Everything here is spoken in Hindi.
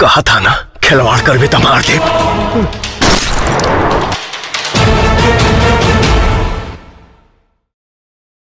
कहा था ना? खिलवाड़ कर भी तो तमार देव